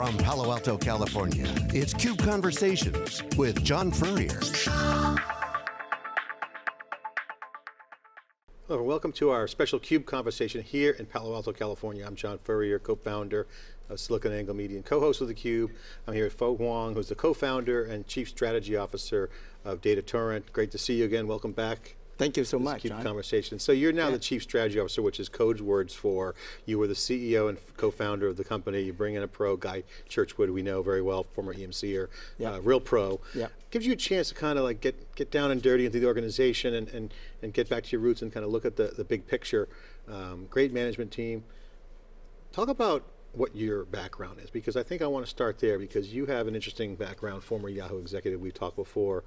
From Palo Alto, California, it's CUBE Conversations with John Furrier. Hello, and welcome to our special CUBE conversation here in Palo Alto, California. I'm John Furrier, co-founder of SiliconANGLE Media and co-host of theCUBE. I'm here with Phu Hoang, who's the co-founder and chief strategy officer of Data Torrent. Great to see you again, welcome back. Thank you so This much, CUBE John. conversation. So you're now Yeah. the chief strategy officer, which is code words for, you were the CEO and co-founder of the company, you bring in a pro, Guy Churchward, we know very well, former EMCer, Yeah. uh, real pro. Yeah. Gives you a chance to kind of like get, get down and dirty into the organization and, and, and get back to your roots and kind of look at the, the big picture. Um, great management team. Talk about what your background is, because I think I want to start there because you have an interesting background, former Yahoo executive, we talked before.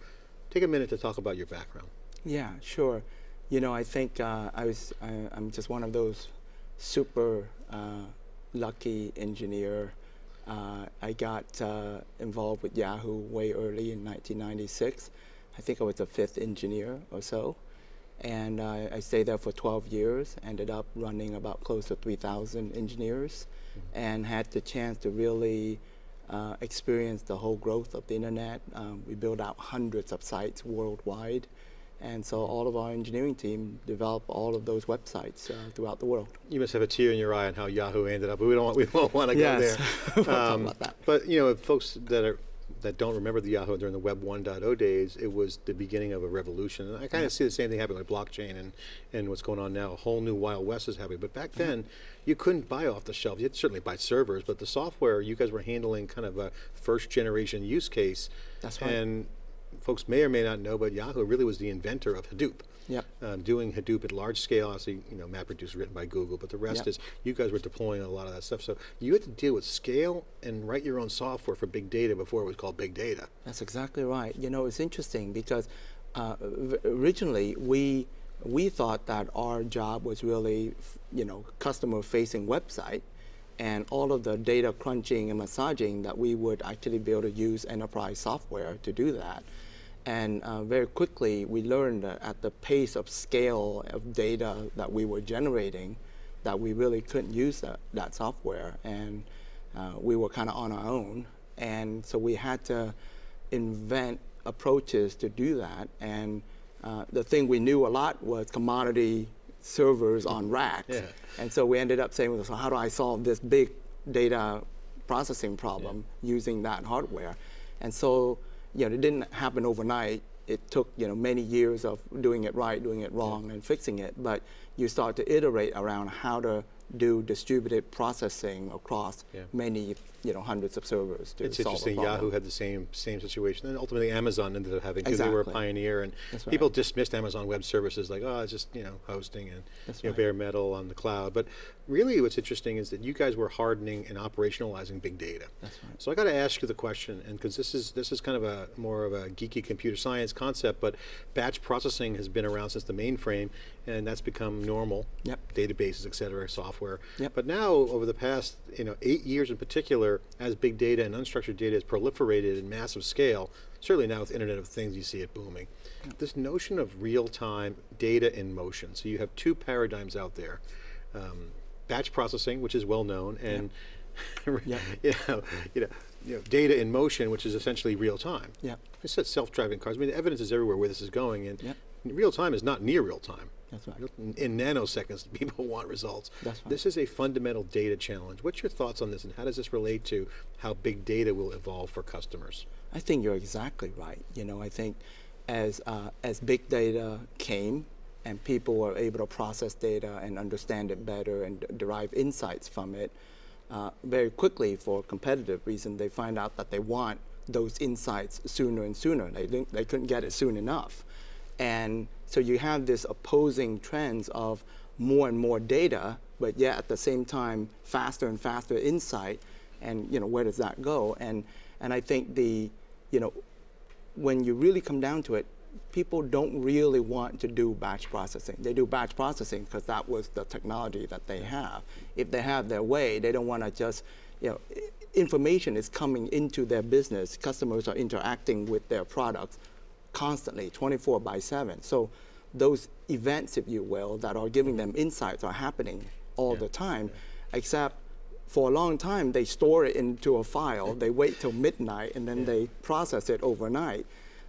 Take a minute to talk about your background. Yeah, sure. You know, I think uh, I was, I, I'm just one of those super uh, lucky engineer. Uh, I got uh, involved with Yahoo way early in 1996. I think I was the fifth engineer or so. And I, I stayed there for 12 years, ended up running about close to 3,000 engineers, and had the chance to really uh, experience the whole growth of the internet. Um, we built out hundreds of sites worldwide. And so all of our engineering team developed all of those websites uh, throughout the world. You must have a tear in your eye on how Yahoo ended up, but we don't want, we don't want to Yes. go there. talk about that. But you know, folks that are that don't remember the Yahoo during the Web 1.0 days, it was the beginning of a revolution. And I kind of see the same thing happening with blockchain and, and what's going on now. A whole new Wild West is happening. But back then, you couldn't buy off the shelf. You would certainly buy servers, but the software, you guys were handling kind of a first generation use case. That's right. And folks may or may not know, but Yahoo really was the inventor of Hadoop Yep. um, doing Hadoop at large scale. Obviously, you know, MapReduce written by Google, but the rest Yep. is you guys were deploying a lot of that stuff. So you had to deal with scale and write your own software for big data before it was called big data. That's exactly right. You know, it's interesting because uh, originally we we thought that our job was really, f- you know, customer-facing website, and all of the data crunching and massaging that we would actually be able to use enterprise software to do that. And uh, very quickly, we learned at the pace of scale of data that we were generating, that we really couldn't use that, that software. And uh, we were kind of on our own. And so we had to invent approaches to do that. And uh, the thing we knew a lot was commodity servers on racks. Yeah. And so we ended up saying, well, so how do I solve this big data processing problem using that hardware? And so, you know, it didn't happen overnight. It took, you know, many years of doing it right, doing it wrong, and fixing it. But you start to iterate around how to do distributed processing across Yeah. many, you know, hundreds of servers to It's solve interesting. Yahoo had the same same situation, and ultimately Amazon ended up having because they were a pioneer, and right. people dismissed Amazon Web Services like, oh, it's just you know hosting and That's you know right. bare metal on the cloud. But really, what's interesting is that you guys were hardening and operationalizing big data. That's right. So I got to ask you the question, and because this is this is kind of a more of a geeky computer science concept, but batch processing has been around since the mainframe, and that's become normal. Yep. Databases, et cetera, software. Yep. But now, over the past you know eight years in particular, as big data and unstructured data has proliferated in massive scale, certainly now with Internet of Things, you see it booming. This notion of real-time data in motion. So you have two paradigms out there: um, batch processing, which is well known, and Yep. you know, you know, you know, data in motion, which is essentially real time. Yep. I said self-driving cars. I mean, the evidence is everywhere where this is going, and Yep. Real time is not near real time. That's right. In, in nanoseconds, people want results. That's right. This is a fundamental data challenge. What's your thoughts on this, and how does this relate to how big data will evolve for customers? I think you're exactly right. You know, I think as uh, as big data came and people were able to process data and understand it better and derive insights from it, uh, very quickly for competitive reason, they find out that they want those insights sooner and sooner. They didn't, they couldn't get it soon enough, and so you have this opposing trends of more and more data, but yet at the same time faster and faster insight, and you know where does that go? And and I think the you know when you really come down to it, people don't really want to do batch processing. They do batch processing because that was the technology that they have. If they have their way, they don't want to just, you know, information is coming into their business. Customers are interacting with their products constantly, 24 by 7. So those events, if you will, that are giving them insights are happening all the time, except for a long time, they store it into a file. They wait till midnight and then yeah. they process it overnight.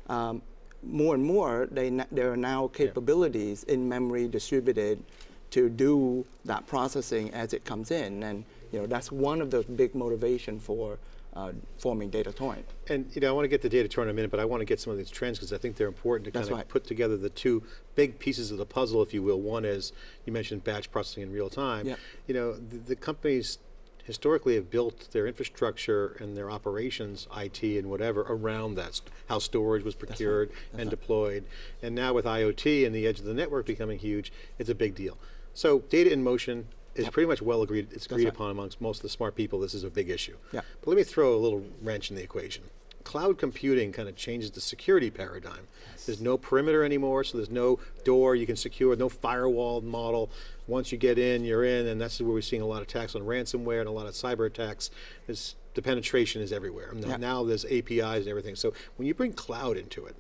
Um, more and more, they there are now capabilities yeah. in memory distributed to do that processing as it comes in, and you know that's one of the big motivation for uh, forming Data Torrent. And you know, I want to get to Data Torrent in a minute, but I want to get some of these trends because I think they're important to kind of right. put together the two big pieces of the puzzle, if you will. One is you mentioned batch processing in real time. Yep. You know, the, the companies historically have built their infrastructure and their operations, IT and whatever, around that, how storage was procured right. and right. deployed. And now with IoT and the edge of the network becoming huge, it's a big deal. So data in motion is pretty much well agreed, it's agreed right. upon amongst most of the smart people, this is a big issue. Yep. But let me throw a little wrench in the equation. Cloud computing kind of changes the security paradigm. Yes. There's no perimeter anymore, so there's no door you can secure, no firewall model once you get in, you're in, and that's where we're seeing a lot of attacks on ransomware and a lot of cyber attacks. Is the penetration is everywhere. Yeah. Now there's APIs and everything. So when you bring cloud into it,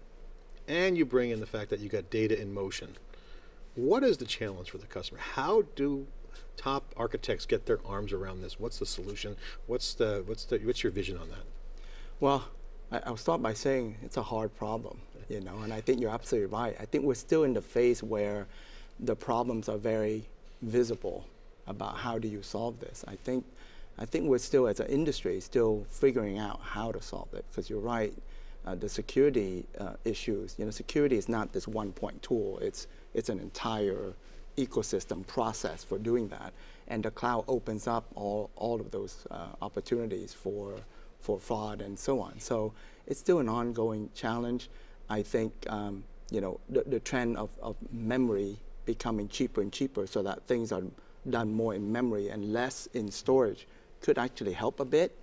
and you bring in the fact that you got data in motion, what is the challenge for the customer? How do top architects get their arms around this? What's the solution? What's the what's the what's your vision on that? Well, I, will start by saying it's a hard problem, you know, and I think you're absolutely right. I think we're still in the phase where the problems are very visible about how do you solve this. I think, I think we're still, as an industry, still figuring out how to solve it. Because you're right, uh, the security uh, issues. You know, security is not this one-point tool. It's it's an entire ecosystem process for doing that. And the cloud opens up all all of those uh, opportunities for for fraud and so on. So it's still an ongoing challenge. I think um, you know the, the trend of, of memory becoming cheaper and cheaper so that things are done more in memory and less in storage could actually help a bit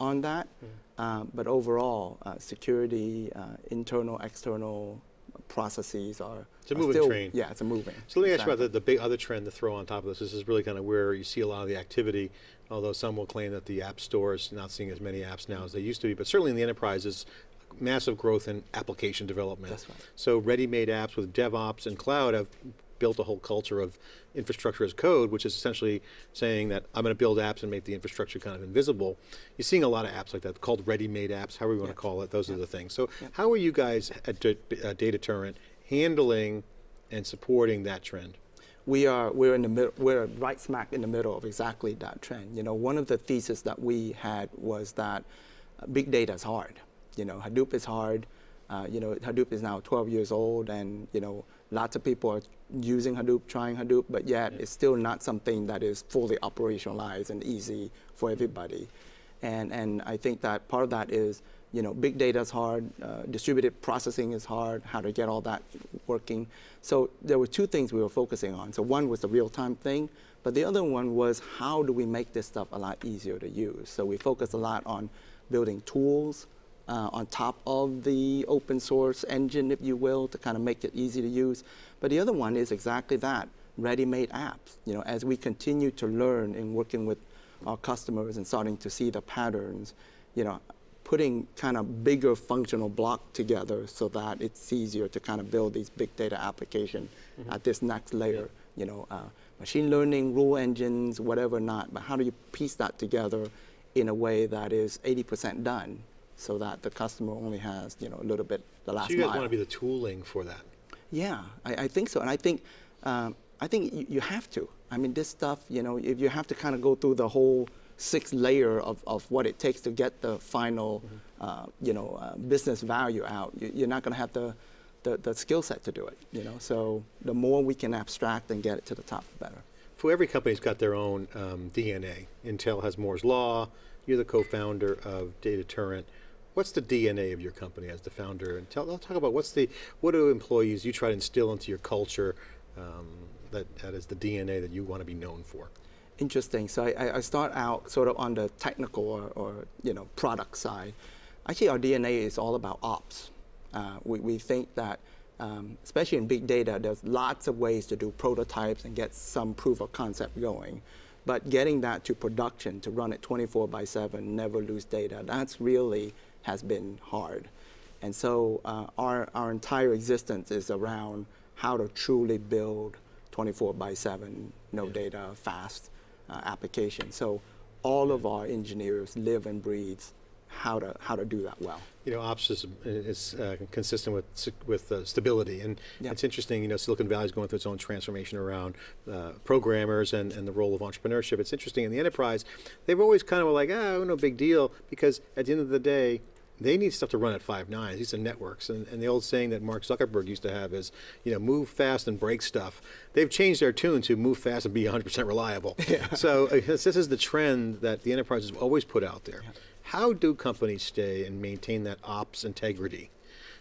on that. Mm. Uh, but overall, uh, security, uh, internal, external processes are. It's a moving still, train. Yeah, it's a moving. So let me exactly. ask you about the, the big other trend to throw on top of this. This is really kind of where you see a lot of the activity, although some will claim that the app stores not seeing as many apps now as they used to be, but certainly in the enterprises, massive growth in application development. That's right. So ready-made apps with DevOps and cloud have built a whole culture of infrastructure as code, which is essentially saying that I'm going to build apps and make the infrastructure kind of invisible. You're seeing a lot of apps like that called ready-made apps, however you want to call it. Those are the things. So how are you guys at uh, Data Torrent handling and supporting that trend? we are we're in the middle we're right smack in the middle of exactly that trend. You know, one of the theses that we had was that uh, big data is hard. You know, Hadoop is hard. Uh, you know, Hadoop is now 12 years old, and you know, lots of people are using Hadoop, trying Hadoop, but yet yeah. it's still not something that is fully operationalized and easy for everybody. And and I think that part of that is, you know, big data is hard, uh, distributed processing is hard, how to get all that working. So there were two things we were focusing on. So one was the real-time thing, but the other one was how do we make this stuff a lot easier to use? So we focused a lot on building tools uh, on top of the open source engine, if you will, to kind of make it easy to use. But the other one is exactly that, ready-made apps. You know, as we continue to learn in working with our customers and starting to see the patterns, you know, putting kind of bigger functional block together so that it's easier to kind of build these big data application mm-hmm. at this next layer. You know, uh, machine learning, rule engines, whatever not. But how do you piece that together in a way that is 80% done so that the customer only has you know a little bit the last. So you guys mile. want to be the tooling for that. Yeah, I, I think so, and I think um, I think you, you, have to. I mean, this stuff, you know, if you have to kind of go through the whole six layer of, of what it takes to get the final, mm-hmm. uh, you know, uh, business value out, you, are not going to have the the, the skill set to do it. You know, so the more we can abstract and get it to the top, the better. For every company's got their own um, DNA. Intel has Moore's law. You're the co-founder of Data Torrent what's the DNA of your company as the founder? And tell, talk about what's the, what do employees you try to instill into your culture um, that, that is the DNA that you want to be known for? Interesting. So I, I start out sort of on the technical or, or, you know product side. Actually, our DNA is all about ops. Uh, we, we think that, um, especially in big data, there's lots of ways to do prototypes and get some proof of concept going. But getting that to production, to run it 24 by 7, never lose data, that's really has been hard. And so uh, our, our entire existence is around how to truly build 24 by 7, no yeah. data, fast uh, application. So all of our engineers live and breathe how to how to do that well. You know, ops is, is uh, consistent with with uh, stability, and Yeah. it's interesting. You know, Silicon Valley is going through its own transformation around uh, programmers and, and the role of entrepreneurship. It's interesting in the enterprise. They've always kind of like, oh, no big deal, because at the end of the day. They need stuff to run at five nines. These are networks, and, and the old saying that Mark Zuckerberg used to have is, you know, move fast and break stuff. They've changed their tune to move fast and be 100% reliable. So uh, this is the trend that the enterprises have always put out there. How do companies stay and maintain that ops integrity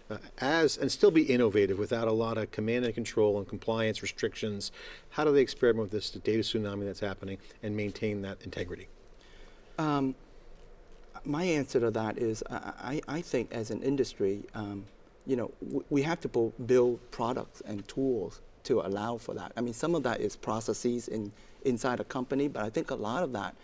uh, as and still be innovative without a lot of command and control and compliance restrictions? How do they experiment with this the data tsunami that's happening and maintain that integrity? My answer to that is I, I think as an industry, um, you know, we have to bu- build products and tools to allow for that. I mean, some of that is processes in, inside a company, but I think a lot of that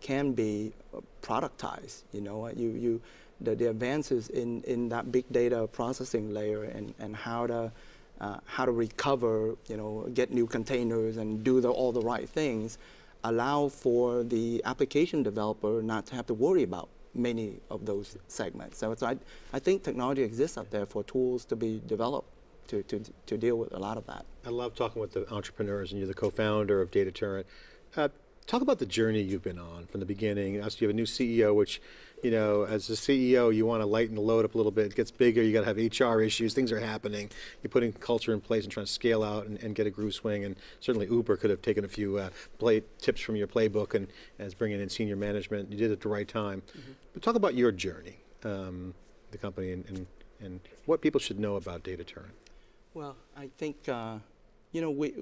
can be uh, productized. You know, you, you, the, the advances in, in that big data processing layer and, and how to uh, how to recover, you know, get new containers and do the, all the right things, allow for the application developer not to have to worry about many of those segments. So, it's, I, I think technology exists out there for tools to be developed to, to, to deal with a lot of that. I love talking with the entrepreneurs, and you're the co-founder of Data Torrent. Uh, talk about the journey you've been on from the beginning. As you have a new CEO, which, you know, as a CEO, you want to lighten the load up a little bit. It gets bigger. You got to have HR issues. Things are happening. You're putting culture in place and trying to scale out and, and get a groove swing. And certainly Uber could have taken a few uh, play tips from your playbook and as bringing in senior management. You did it at the right time. But talk about your journey, um, the company, and, and, and what people should know about Data Torrent. Well, I think, uh, you know, we,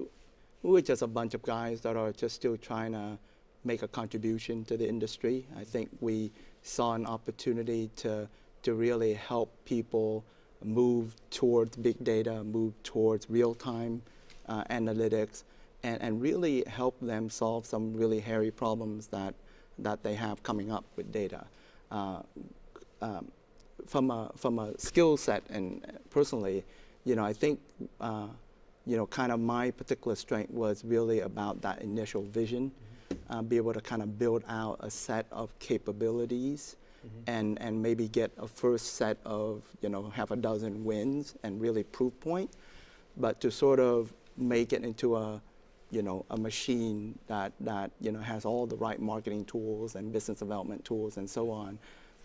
we're just a bunch of guys that are just still trying to make a contribution to the industry. I think we saw an opportunity to, to really help people move towards big data, move towards real-time uh, analytics, and, and really help them solve some really hairy problems that, that they have coming up with data. Uh, um, from a from a skill set and personally, you know, I think uh, you know, kind of my particular strength was really about that initial vision, uh, be able to kind of build out a set of capabilities, and and maybe get a first set of you know half a dozen wins and really proof point, but to sort of make it into a you know, a machine that, that you know, has all the right marketing tools and business development tools and so on.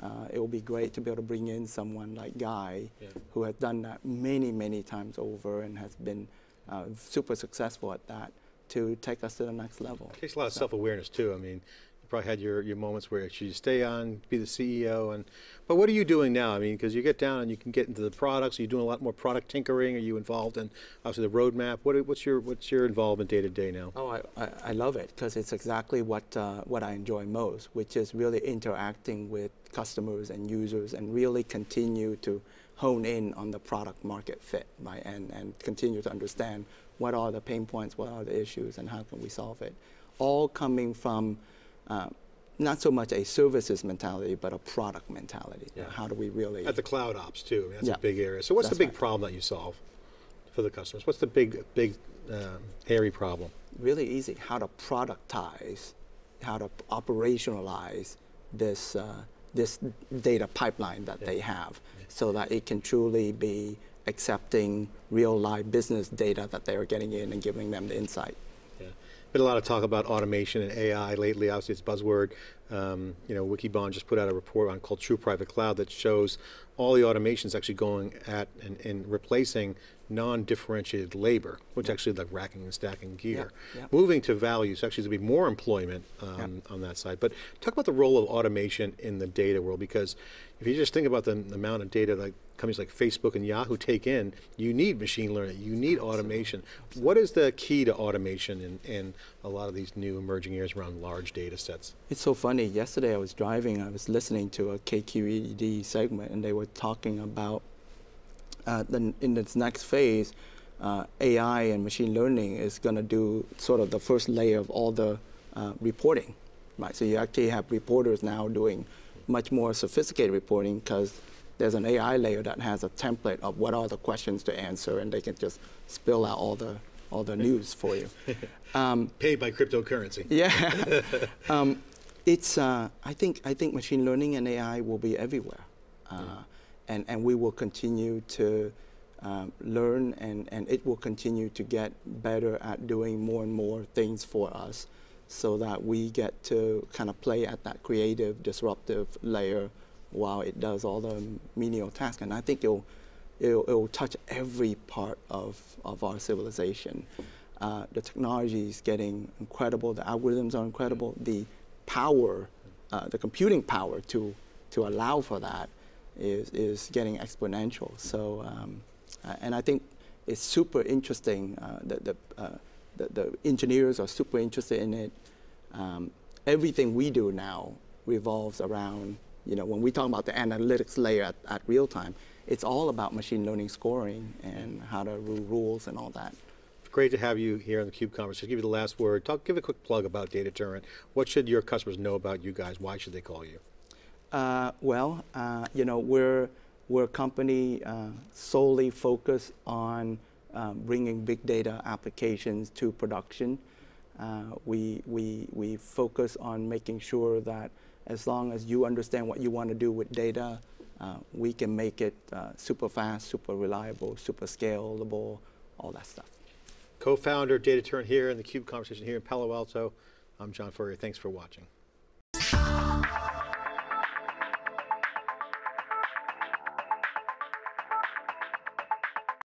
Uh, it will be great to be able to bring in someone like Guy, Yeah. who has done that many, many times over and has been uh, super successful at that, to take us to the next level. It takes a lot of self-awareness too. I mean, you probably had your, your moments where should you stay on, be the CEO, and but what are you doing now? I mean, because you get down and you can get into the products. Are you doing a lot more product tinkering? Are you involved in obviously the roadmap? What, what's your what's your involvement day to day now? Oh, I, I, I love it because it's exactly what, uh, what I enjoy most, which is really interacting with customers and users and really continue to hone in on the product market fit right? and, and continue to understand what are the pain points, what are the issues, and how can we solve it. All coming from uh, not so much a services mentality, but a product mentality. Yeah. How do we really At the cloud ops too. I mean, that's Yeah. a big area. So what's the big right. problem that you solve for the customers? What's the big big um, hairy problem? really easy how to productize, how to operationalize this, uh, this data pipeline that they have so that it can truly be accepting real live business data that they are getting in and giving them the insight. Yeah. Been a lot of talk about automation and AI lately. Obviously, it's buzzword. Um, you know, Wikibon just put out a report on called True Private Cloud that shows all the automations actually going at and, and replacing non-differentiated labor, which actually like racking and stacking gear. yeah. Moving to value, so actually there'll be more employment um, on that side. But talk about the role of automation in the data world, because if you just think about the, the amount of data that companies like Facebook and Yahoo take in, you need machine learning, you need automation. What is the key to automation in, in a lot of these new emerging areas around large data sets? It's so funny. Yesterday I was driving, I was listening to a KQED segment, and they were talking about uh, the, in its next phase, uh, AI and machine learning is going to do sort of the first layer of all the uh, reporting, right? So you actually have reporters now doing much more sophisticated reporting because there's an AI layer that has a template of what are the questions to answer, and they can just spill out all the all the news for you. Um, Paid by cryptocurrency. yeah. um, It's, uh, I think, I think machine learning and AI will be everywhere. Uh, and, and we will continue to um, learn and, and it will continue to get better at doing more and more things for us so that we get to kind of play at that creative, disruptive layer while it does all the menial tasks. And I think it'll, it'll, it'll touch every part of, of our civilization. Uh, the technology is getting incredible, the algorithms are incredible, the power, uh, the computing power to, to allow for that is, is getting exponential. So, um, uh, and I think it's super interesting. Uh, the, the, uh, the, the, engineers are super interested in it. Um, everything we do now revolves around, you know, when we talk about the analytics layer at, at real time, it's all about machine learning scoring and how to rule rules and all that. Great to have you here on the Cube conversation. Give you the last word. Talk, give a quick plug about Data Torrent. What should your customers know about you guys? Why should they call you? Uh, well, uh, you know, we're, we're a company uh, solely focused on um, bringing big data applications to production. Uh, we, we, we focus on making sure that as long as you understand what you want to do with data, uh, we can make it uh, super fast, super reliable, super scalable, all that stuff. Co-founder, Data Torrent here in the CUBE conversation here in Palo Alto. I'm John Furrier. Thanks for watching.